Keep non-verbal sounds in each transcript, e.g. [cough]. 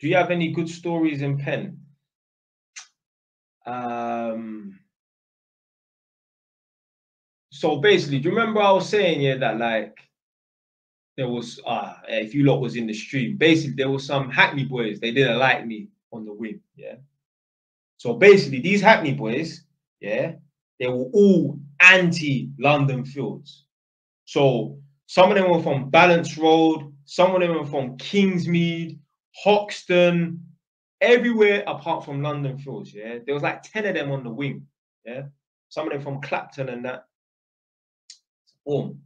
Do you have any good stories in pen? Um. So basically, do you remember I was saying yeah that like there was uh if you lot was in the stream, basically there was some Hackney boys, they didn't like me on the wing, yeah. So basically, these Hackney boys, yeah, they were all anti-London Fields. So some of them were from Ballance Road, some of them were from Kingsmead, Hoxton, everywhere apart from London Fields. Yeah, there was like 10 of them on the wing. Yeah, some of them from Clapton and that. Boom.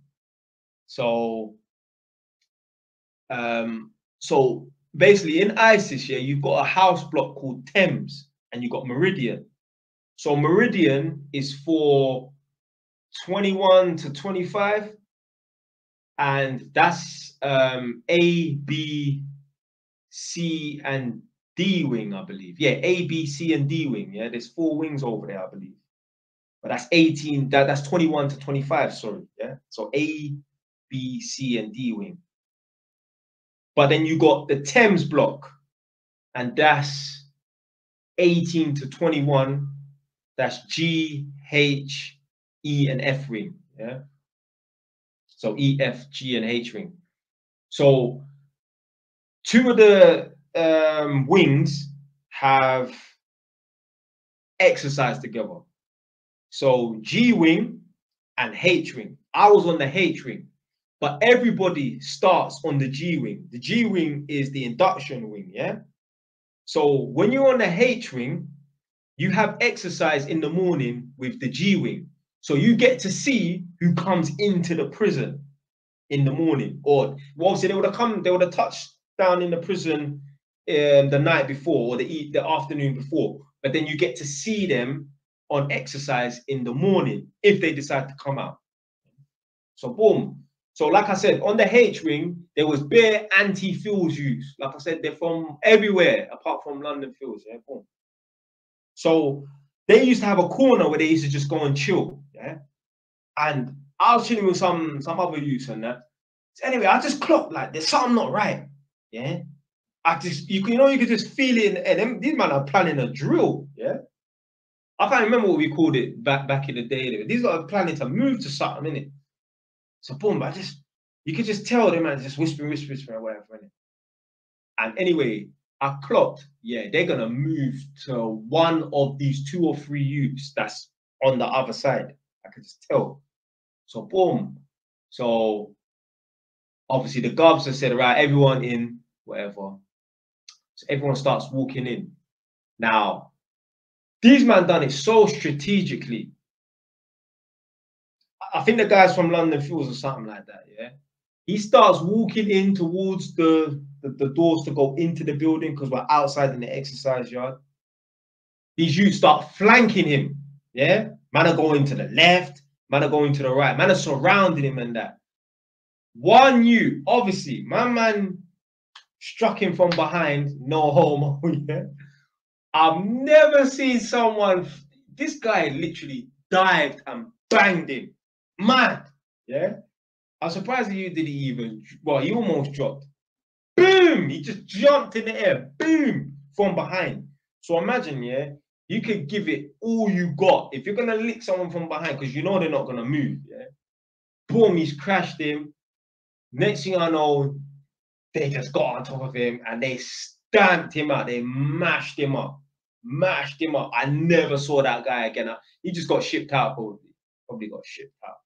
So, um, so basically in Isis, yeah, you've got a house block called Thames and you've got Meridian. So Meridian is for 21 to 25, and that's um, A, B, C, and D wing, I believe. Yeah, A, B, C, and D wing. Yeah, there's four wings over there, I believe. But that's 18, that, that's 21 to 25, sorry. Yeah. So A, B, C, and D wing. But then you got the Thames block, and that's 18 to 21. That's G, H, E, and F wing. Yeah. So E, F, G, and H wing. So two of the um, wings have exercised together. So G wing and H wing. I was on the H wing, but everybody starts on the G wing. The G wing is the induction wing, yeah? So when you're on the H wing, you have exercise in the morning with the G wing. So you get to see who comes into the prison in the morning. Or well, obviously they would have come, they would have touched down in the prison um, the night before or the the afternoon before. But then you get to see them on exercise in the morning if they decide to come out. So boom. So like I said, on the H wing, there was bare anti Fields youths. Like I said, they're from everywhere apart from London Fields. Yeah, boom. So they used to have a corner where they used to just go and chill. Yeah. And I was chilling with some some other youths and that. So anyway, I just clocked like there's something not right. Yeah. I just you you know you could just feel it and eh, them, these men are planning a drill. Yeah. I can't remember what we called it back back in the day. These are planning to move to something, innit? So boom, I just you could just tell them man just whispering, whispering, whispering, whatever, innit? And anyway, I clocked, yeah, they're gonna move to one of these two or three youths that's on the other side. I could just tell. So boom. So obviously the gobs have said, right, everyone in, whatever. So everyone starts walking in. Now, these man done it so strategically. I think the guys from London Fields or something like that, yeah. He starts walking in towards the, the, the doors to go into the building because we're outside in the exercise yard. These youths start flanking him, yeah. Man are going to the left, man are going to the right, man are surrounding him and that. One you, obviously, my man struck him from behind, no homo, [laughs] yeah. I've never seen someone, this guy literally dived and banged him. Mad. Yeah. I'm surprised you didn't even, well, he almost dropped. Boom! He just jumped in the air. Boom! From behind. So imagine, yeah, you could give it all you got. If you're to lick someone from behind, because you know they're not to move, yeah. Boom, he's crashed him. Next thing I know, they just got on top of him and they stamped him out. They mashed him up mashed him up. I never saw that guy again. He just got shipped out, probably. Probably got shipped out.